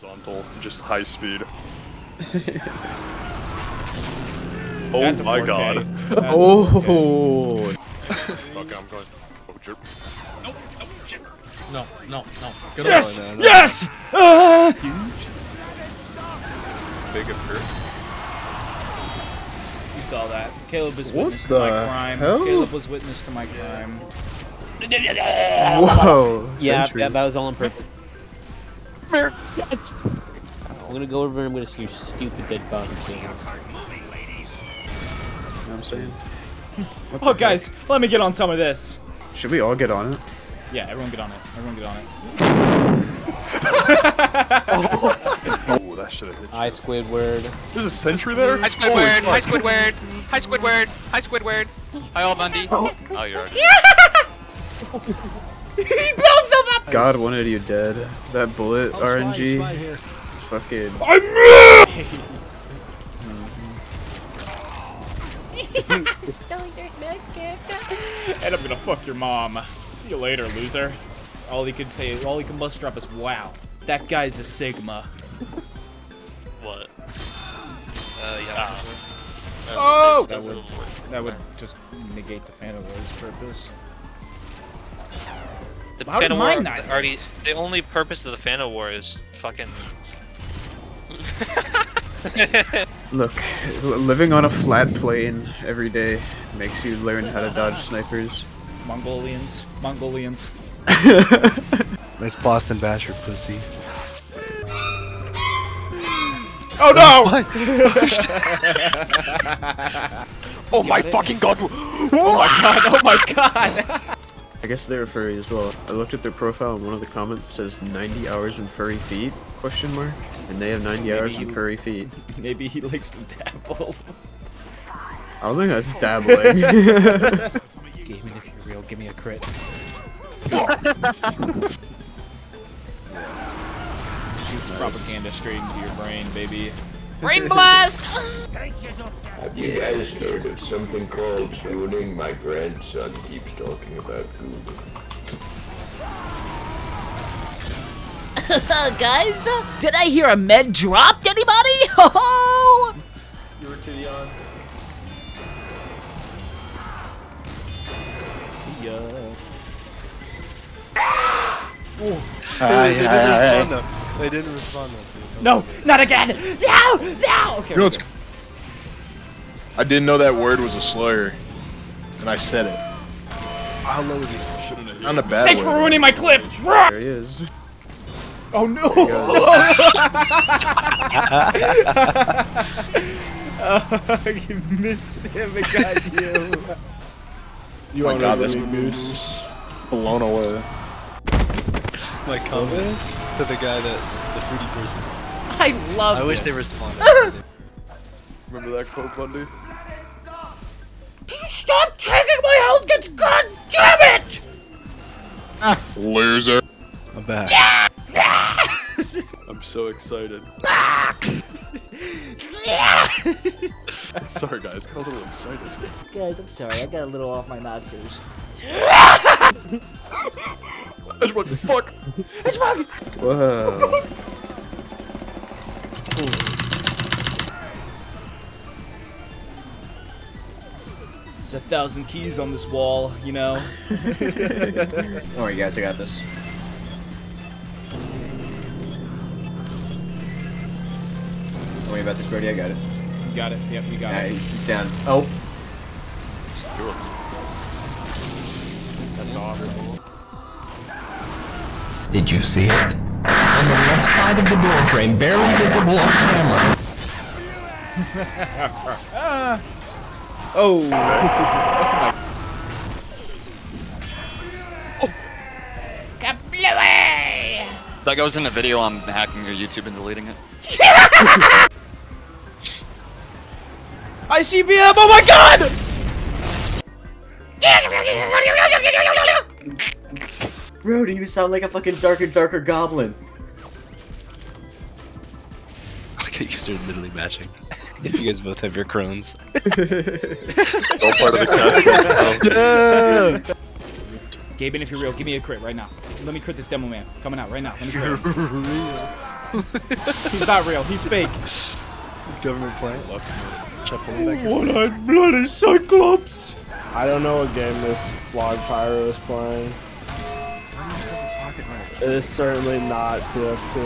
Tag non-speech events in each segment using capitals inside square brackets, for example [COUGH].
horizontal, just high speed. [LAUGHS] oh That's my god. That's Oh. Okay, I'm going. Oh, jerk. No, no, no. Good Yes! one. Yes! Ah! Big appear. You saw that. Caleb was What witness to my crime. hell? Caleb was witness to my crime. Whoa. Yeah, yeah, that was all on purpose. I'm gonna go over and I'm gonna see your stupid dead body. King. You know what I'm saying? What [LAUGHS] Oh, the guys, let me get on some of this. Should we all get on it? Yeah, everyone get on it. Everyone get on it. [LAUGHS] Oh, that should have hit you. I Squidward. There's a sentry there? Hi Squidward! Hi Squidward! Hi Squidward! Hi Squidward! Hi All Bundy! Oh, oh you're already. [LAUGHS] [LAUGHS] he blew himself up! God wanted you dead. That bullet RNG. Fucking. [LAUGHS] I'm mm-hmm. [LAUGHS] And I'm gonna fuck your mom. See you later, loser. All he could say, all he can muster up is, wow, that guy's a Sigma. What? Uh, yeah. Ah. Uh, oh! That would, that would just negate the Phantom Wars purpose. The How Phantom War not already. hit? The only purpose of the Phantom War is fucking. [LAUGHS] Look, living on a flat plane every day makes you learn how to dodge snipers. Mongolians. Mongolians. [LAUGHS] Nice Boston Basher pussy. Oh no! Oh my [LAUGHS] oh fucking god! oh my god, oh my god! I guess they were furry as well. I looked at their profile and one of the comments says 90 hours in furry feet? Question mark. And they have 90 hours in you- furry feet. [LAUGHS] Maybe he likes to dabble. I don't think that's dabbling. [LAUGHS] Gaming if you're real, give me a crit. [LAUGHS] Shoot propaganda straight into your brain, baby. Brain blast! [LAUGHS] Have you guys heard of something called tuning? My grandson keeps talking about Google. [LAUGHS] Guys, did I hear a med dropped? Anybody? [LAUGHS] Ho ho! You were titty on. Yeah. Aye, aye, aye, aye. They didn't respond though. No, not again! No, no! Okay, You know. I didn't know that word was a slur, and I said it. How low is he? Not in a bad Thanks way. for ruining my clip! there he is. Oh no! oh, [LAUGHS] [LAUGHS] you missed him, it got you. You oh my god, this moose blown away. My comment to the guy that the fruity person. I love I wish they this. responded. [LAUGHS] Remember that quote, Bundy? Please stop taking my health kits, god damn it! Ah. Loser. I'm back. [LAUGHS] I'm so excited. [LAUGHS] Sorry guys, got a little excited. Guys, I'm sorry, I got a little off my knockers. Edgewog, fuck! Whoa. It's a thousand keys on this wall, you know. [LAUGHS] Don't worry, guys, I got this. Don't worry about this, Brody. I got it. You got it. Yep, you got Yeah, it. he's, he's down. Oh. That's awesome. Did you see it? On the left side of the doorframe, barely visible off camera. [LAUGHS] Oh. That goes in the video. I'm hacking your YouTube and deleting it. [LAUGHS] ICBM! Oh my god! [LAUGHS] Brody, you sound like a fucking darker, darker goblin. [LAUGHS] Look at you guys are literally matching. If you guys both have your crones. [LAUGHS] It's all part of the [LAUGHS] cast. Gaben, if you're real, give me a crit right now. Let me crit this demo man. Coming out right now. Let me crit. him. He's not real. He's fake. Government plant. Chef One-eyed bloody cyclops. I don't know what game this vlog pyro is playing. It is certainly not TF2.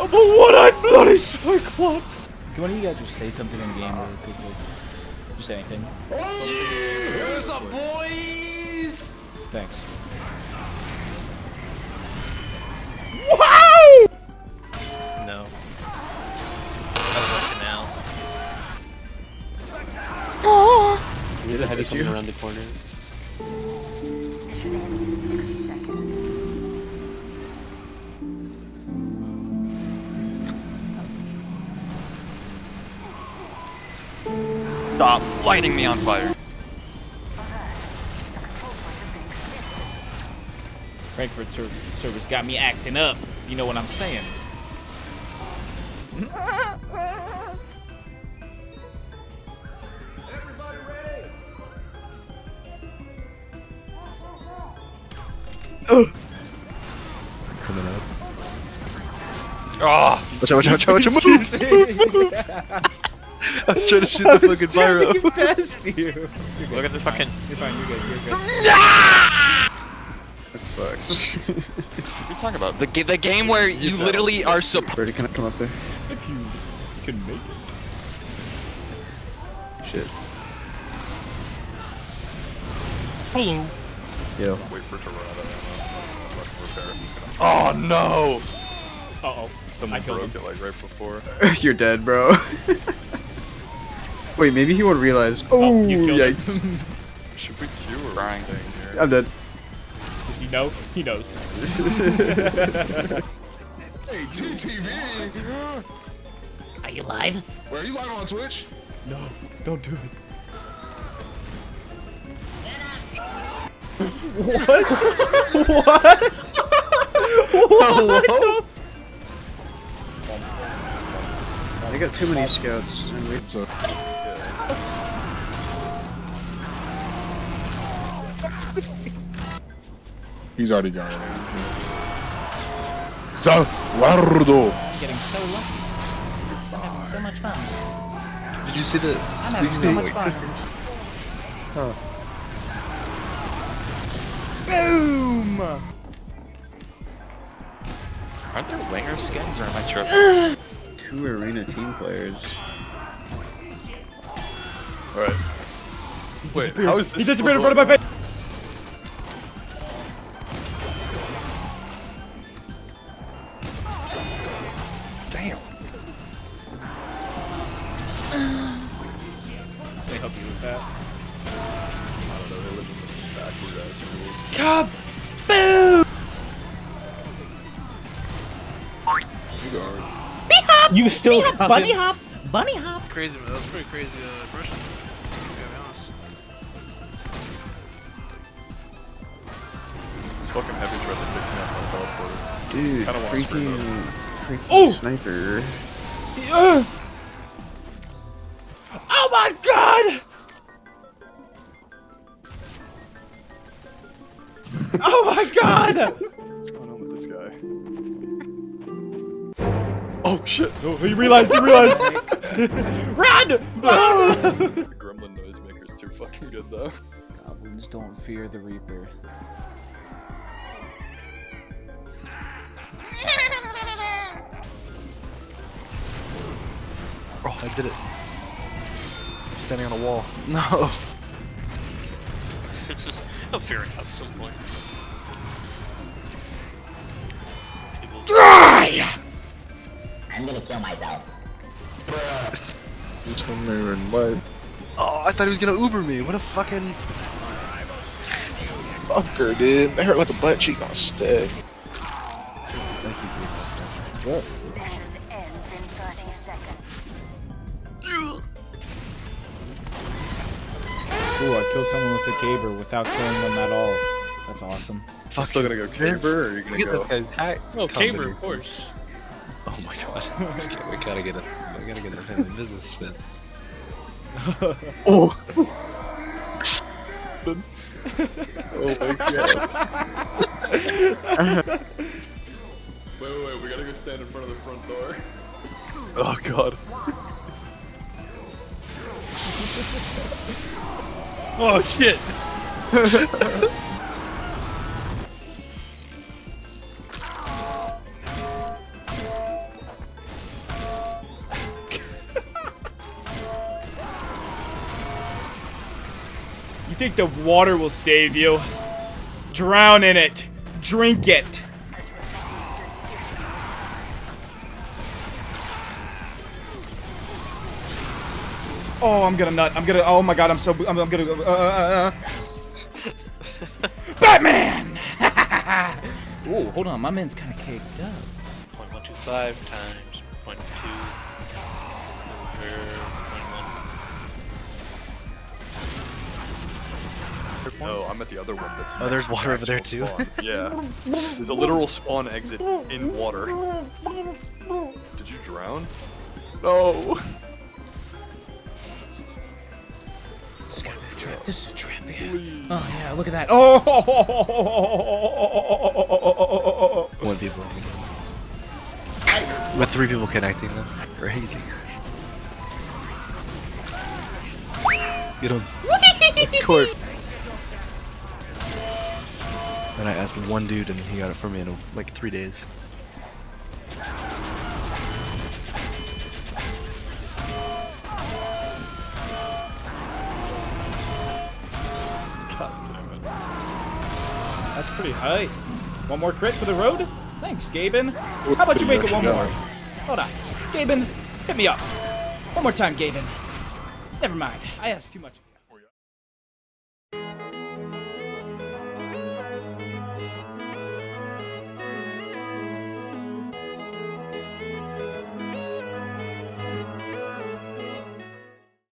I'm a one-eyed bloody cyclops. Can one of you guys just say something in game really quickly? Just anything. What's up, boys? Thanks. Wow! No. I'm looking now. There's a heavy ah! coming around the corner. Stop lighting me on fire. Frankfurt server servers got me acting up. You know what I'm saying? Coming up. Oh, Watch out, watch out, watch out, watch out, move! I was trying to shoot the fucking pyro. Get past you. [LAUGHS] look at the fucking. You're fine. You're good. You're good. [LAUGHS] That sucks. [LAUGHS] What are you talking about? The, ga- the game where you literally are supposed. Birdie, can I come up there? If you can make it. Shit. Hello. Yo. Wait for it to run out of ammo. Fucking repair it. Oh no! Uh oh. Someone I broke it like right before. You're dead, bro. Wait, maybe he won't realize. Oh, you killed him. yikes. [LAUGHS] Should we queue or Crying. staying here? I'm dead. Does he know? He knows. [LAUGHS] Hey, TTV! Are you live? Where are you live on Twitch? No, don't do it. What? what? [LAUGHS] what? Hello? The I got too many scouts. And we- So, he's already gone. Salvardo! I'm getting so lucky. I'm having so much fun. Did you see the? I'm having so much fun. Huh. Boom! Aren't there winger skins or am I tripping? [SIGHS] Two arena team players. Alright. Wait, how is this? He disappeared in front of my face. You still Hop, got bunny hop, bunny hop. Crazy, man. That was pretty crazy. Uh, impression. To be honest. This fucking heavy tried to pick me up on teleporter. Dude, Kinda freaking, freaking Oh! sniper. Uh. Oh my god! [LAUGHS] Oh my god! Oh shit! Oh, he realized, he realized! [LAUGHS] Run! Run! [LAUGHS] The gremlin noisemaker is too fucking good though. Goblins don't fear the Reaper. Oh, I did it. I'm standing on a wall. [LAUGHS] No. This is a it out at some point. People I'm gonna kill myself. Bruh. He's coming here and what? Oh, I thought he was gonna Uber me. What a fucking. Fucker, dude. That hurt like a butt cheek on a stick. Thank you, What? Ooh, I killed someone with a caber without killing them at all. That's awesome. I'm still gonna go Caber, or are you gonna Look at this go? guy's hat. Oh, company. Caber, of course. Oh my god. [LAUGHS] okay, we gotta get a, we gotta get a family business spin. Oh! [LAUGHS] Oh my god. [LAUGHS] Wait, wait, wait. We gotta go stand in front of the front door. Oh god. Oh shit! think the water will save you. Drown in it. Drink it. Oh, I'm gonna nut. I'm gonna. Oh my god, I'm so. I'm, I'm gonna. Uh, uh, uh. uh. [LAUGHS] Batman! Ooh, hold on. My man's kind of caked up. 0.125 times 0.2. point one. No, I'm at the other one. That's Oh, there's water over there too? Yeah. There's a literal spawn exit in water. Did you drown? No. This is gotta be a trap. This is a trap, yeah. Oh yeah, look at that. Oh! One people. With three people connecting them. Crazy. Get him. Let's court. And I asked one dude and he got it for me in like three days. That's pretty high. One more crit for the road? Thanks, Gaben. How about you make it one more? Hold on. Gaben, hit me up. One more time, Gaben. Never mind. I asked too much.